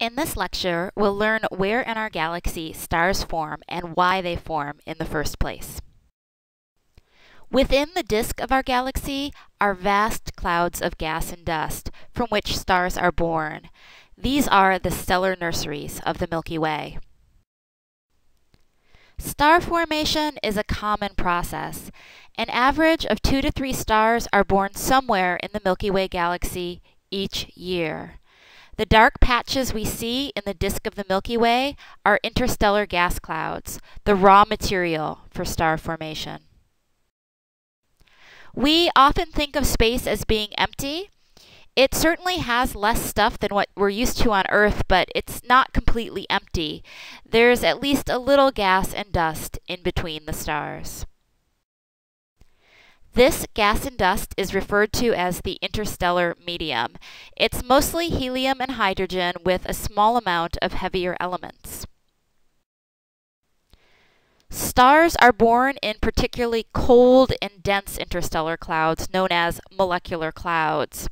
In this lecture, we'll learn where in our galaxy stars form and why they form in the first place. Within the disk of our galaxy are vast clouds of gas and dust from which stars are born. These are the stellar nurseries of the Milky Way. Star formation is a common process. An average of two to three stars are born somewhere in the Milky Way galaxy each year. The dark patches we see in the disk of the Milky Way are interstellar gas clouds, the raw material for star formation. We often think of space as being empty. It certainly has less stuff than what we're used to on Earth, but it's not completely empty. There's at least a little gas and dust in between the stars. This gas and dust is referred to as the interstellar medium. It's mostly helium and hydrogen with a small amount of heavier elements. Stars are born in particularly cold and dense interstellar clouds known as molecular clouds.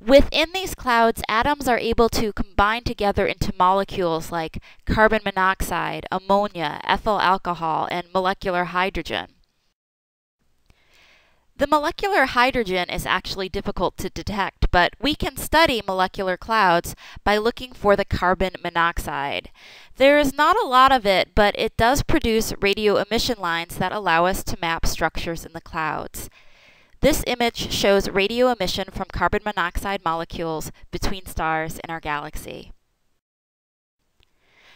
Within these clouds, atoms are able to combine together into molecules like carbon monoxide, ammonia, ethyl alcohol, and molecular hydrogen. The molecular hydrogen is actually difficult to detect, but we can study molecular clouds by looking for the carbon monoxide. There is not a lot of it, but it does produce radio emission lines that allow us to map structures in the clouds. This image shows radio emission from carbon monoxide molecules between stars in our galaxy.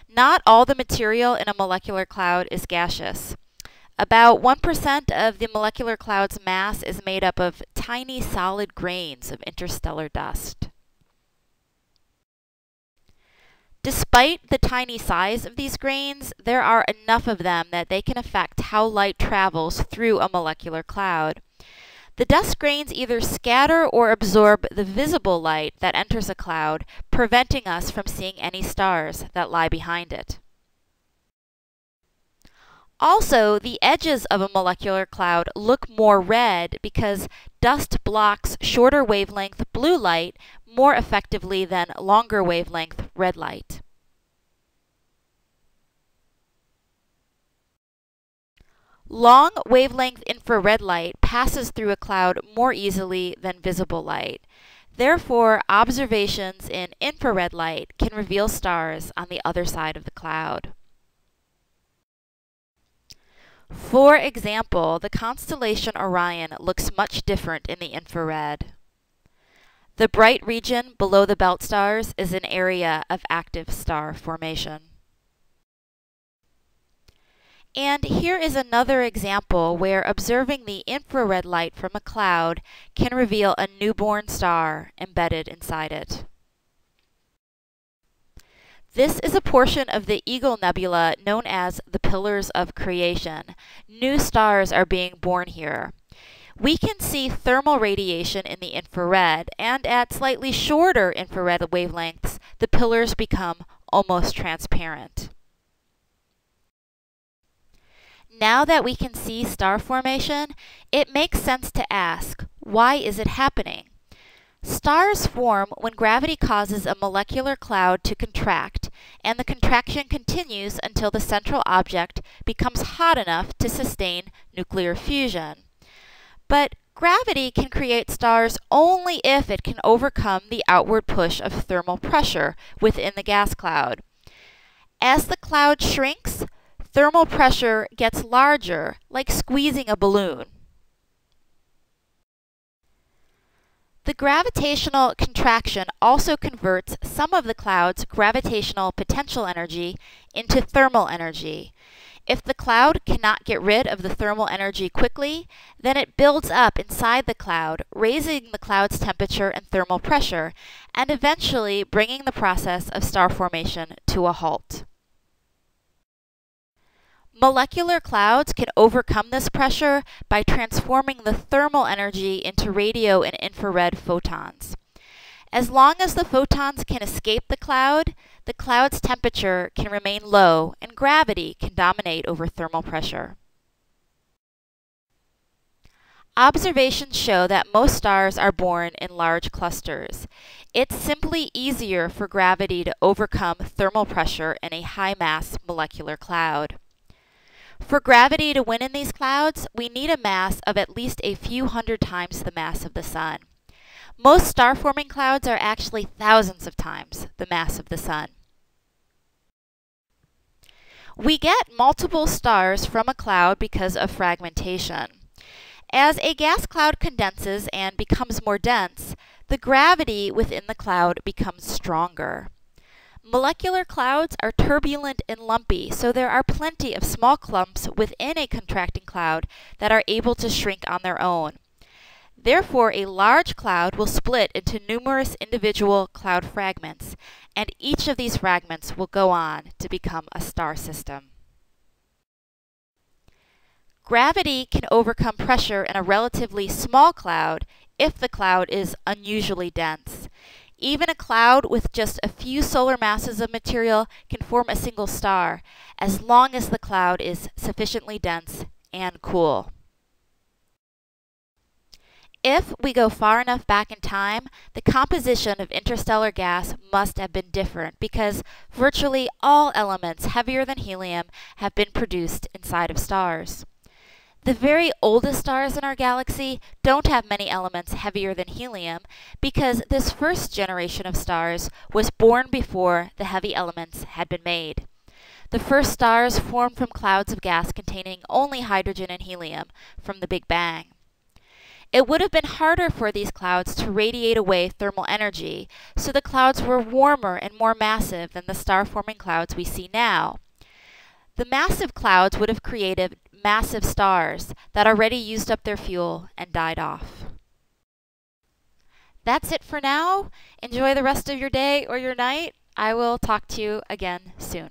Not all the material in a molecular cloud is gaseous. About 1% of the molecular cloud's mass is made up of tiny solid grains of interstellar dust. Despite the tiny size of these grains, there are enough of them that they can affect how light travels through a molecular cloud. The dust grains either scatter or absorb the visible light that enters a cloud, preventing us from seeing any stars that lie behind it. Also, the edges of a molecular cloud look more red because dust blocks shorter wavelength blue light more effectively than longer wavelength red light. Long wavelength infrared light passes through a cloud more easily than visible light. Therefore, observations in infrared light can reveal stars on the other side of the cloud. For example, the constellation Orion looks much different in the infrared. The bright region below the belt stars is an area of active star formation. And here is another example where observing the infrared light from a cloud can reveal a newborn star embedded inside it. This is a portion of the Eagle Nebula known as the Pillars of Creation. New stars are being born here. We can see thermal radiation in the infrared, and at slightly shorter infrared wavelengths, the pillars become almost transparent. Now that we can see star formation, it makes sense to ask, why is it happening? Stars form when gravity causes a molecular cloud to contract, and the contraction continues until the central object becomes hot enough to sustain nuclear fusion. But gravity can create stars only if it can overcome the outward push of thermal pressure within the gas cloud. As the cloud shrinks, thermal pressure gets larger, like squeezing a balloon. The gravitational contraction also converts some of the cloud's gravitational potential energy into thermal energy. If the cloud cannot get rid of the thermal energy quickly, then it builds up inside the cloud, raising the cloud's temperature and thermal pressure, and eventually bringing the process of star formation to a halt. Molecular clouds can overcome this pressure by transforming the thermal energy into radio and infrared photons. As long as the photons can escape the cloud, the cloud's temperature can remain low and gravity can dominate over thermal pressure. Observations show that most stars are born in large clusters. It's simply easier for gravity to overcome thermal pressure in a high mass molecular cloud. For gravity to win in these clouds, we need a mass of at least a few hundred times the mass of the Sun. Most star-forming clouds are actually thousands of times the mass of the Sun. We get multiple stars from a cloud because of fragmentation. As a gas cloud condenses and becomes more dense, the gravity within the cloud becomes stronger. Molecular clouds are turbulent and lumpy, so there are plenty of small clumps within a contracting cloud that are able to shrink on their own. Therefore, a large cloud will split into numerous individual cloud fragments, and each of these fragments will go on to become a star system. Gravity can overcome pressure in a relatively small cloud if the cloud is unusually dense. Even a cloud with just a few solar masses of material can form a single star, as long as the cloud is sufficiently dense and cool. If we go far enough back in time, the composition of interstellar gas must have been different because virtually all elements heavier than helium have been produced inside of stars. The very oldest stars in our galaxy don't have many elements heavier than helium because this first generation of stars was born before the heavy elements had been made. The first stars formed from clouds of gas containing only hydrogen and helium from the Big Bang. It would have been harder for these clouds to radiate away thermal energy, so the clouds were warmer and more massive than the star-forming clouds we see now. The massive clouds would have created massive stars that already used up their fuel and died off. That's it for now. Enjoy the rest of your day or your night. I will talk to you again soon.